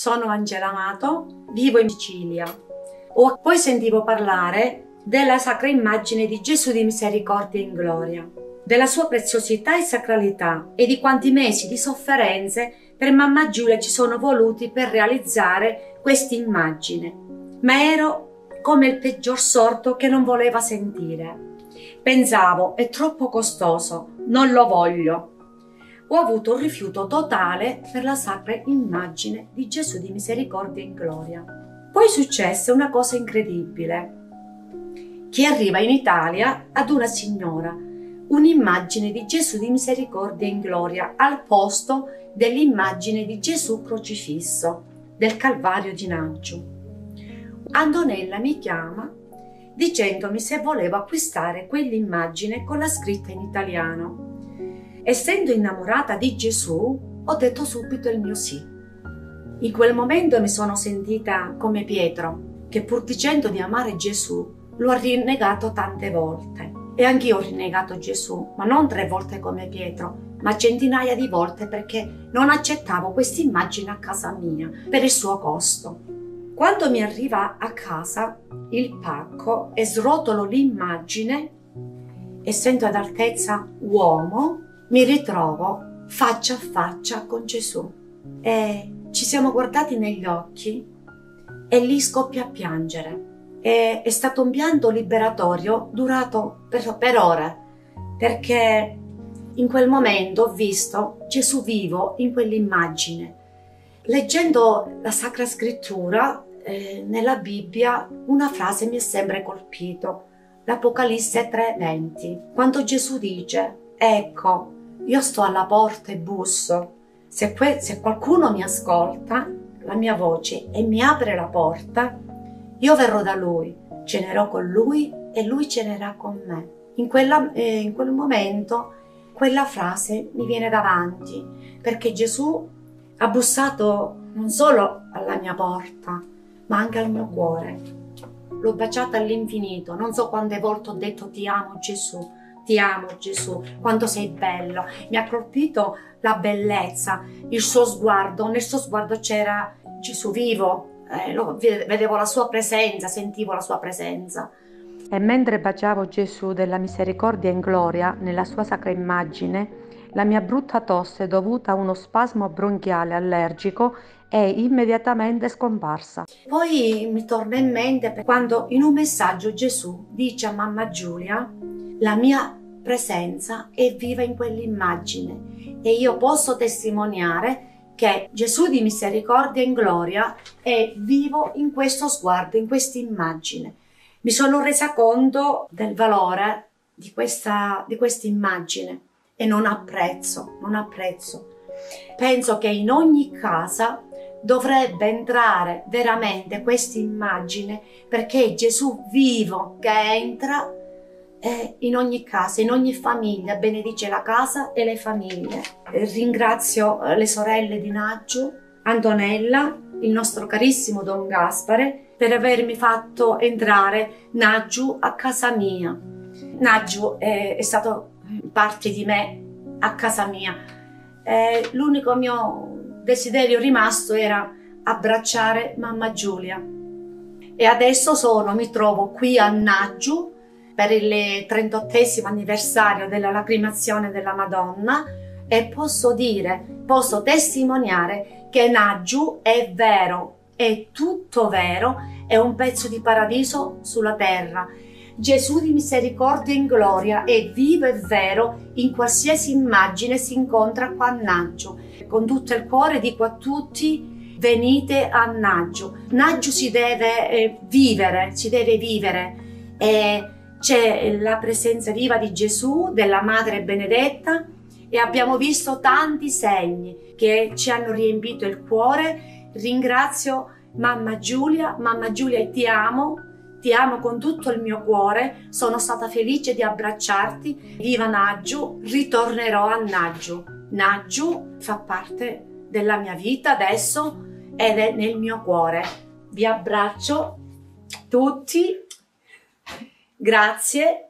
sono Angela Amato, vivo in Sicilia. Poi sentivo parlare della sacra immagine di Gesù di misericordia in gloria, della sua preziosità e sacralità e di quanti mesi di sofferenze per mamma Giulia ci sono voluti per realizzare questa immagine. Ma ero come il peggior sorto che non voleva sentire. Pensavo, è troppo costoso, non lo voglio. Ho avuto un rifiuto totale per la sacra immagine di Gesù di misericordia in gloria. Poi successe una cosa incredibile, che arriva in Italia ad una signora un'immagine di Gesù di misericordia in gloria al posto dell'immagine di Gesù crocifisso del Calvario di Naggio. Antonella mi chiama dicendomi se volevo acquistare quell'immagine con la scritta in italiano. Essendo innamorata di Gesù, ho detto subito il mio sì. In quel momento mi sono sentita come Pietro, che pur dicendo di amare Gesù, lo ha rinnegato tante volte. E anch'io ho rinnegato Gesù, ma non tre volte come Pietro, ma centinaia di volte perché non accettavo questa immagine a casa mia per il suo costo. Quando mi arriva a casa il pacco e srotolo l'immagine, essendo ad altezza uomo, mi ritrovo faccia a faccia con Gesù. E ci siamo guardati negli occhi e lì scoppia a piangere. E è stato un pianto liberatorio durato per, per ore, perché in quel momento ho visto Gesù vivo in quell'immagine. Leggendo la Sacra Scrittura, eh, nella Bibbia una frase mi è sempre colpito, l'Apocalisse 3:20, quando Gesù dice, ecco, io sto alla porta e busso, se, que- se qualcuno mi ascolta la mia voce e mi apre la porta, io verrò da lui, cenerò con lui e lui cenerà con me. In, quella, eh, in quel momento quella frase mi viene davanti perché Gesù ha bussato non solo alla mia porta, ma anche al mio cuore. L'ho baciata all'infinito, non so quante volte ho detto ti amo Gesù, ti amo Gesù, quanto sei bello. Mi ha colpito la bellezza, il suo sguardo, nel suo sguardo c'era Gesù vivo, eh, lo, vedevo la sua presenza, sentivo la sua presenza. E mentre baciavo Gesù della misericordia in gloria nella sua sacra immagine, la mia brutta tosse dovuta a uno spasmo bronchiale allergico è immediatamente scomparsa. Poi mi torna in mente quando in un messaggio Gesù dice a mamma Giulia, la mia presenza è viva in quell'immagine e io posso testimoniare che Gesù di misericordia in gloria è vivo in questo sguardo, in questa immagine. Mi sono resa conto del valore di questa, di questa immagine e non apprezzo, non apprezzo. Penso che in ogni casa dovrebbe entrare veramente questa immagine perché è Gesù vivo che entra eh, in ogni casa, in ogni famiglia, benedice la casa e le famiglie. Eh, ringrazio le sorelle di Naggio, Antonella, il nostro carissimo Don Gaspare, per avermi fatto entrare Naggio a casa mia. Naggio è, è stato parte di me a casa mia. Eh, l'unico mio desiderio rimasto era abbracciare mamma Giulia. E adesso sono, mi trovo qui a Naggio per il 38 anniversario della lacrimazione della Madonna e posso dire, posso testimoniare che Naggio è vero, è tutto vero, è un pezzo di paradiso sulla terra. Gesù di misericordia in gloria è vivo e vero in qualsiasi immagine si incontra qua a Naggio con tutto il cuore dico a tutti venite a Naggio. Naggio si deve eh, vivere, si deve vivere. E c'è la presenza viva di Gesù, della Madre Benedetta e abbiamo visto tanti segni che ci hanno riempito il cuore. Ringrazio mamma Giulia, mamma Giulia ti amo, ti amo con tutto il mio cuore, sono stata felice di abbracciarti. Viva Naggio, ritornerò a Naggio. Naggio fa parte della mia vita adesso ed è nel mio cuore. Vi abbraccio tutti, grazie